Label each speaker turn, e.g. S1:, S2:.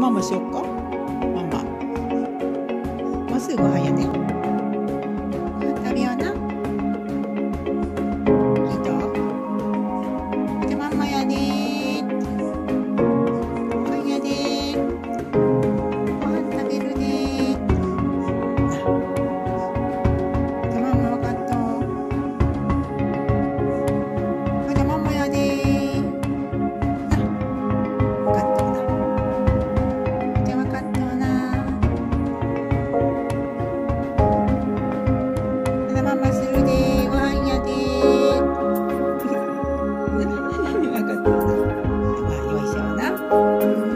S1: ママしよっか？ママ。まっすぐはやね。Thank you.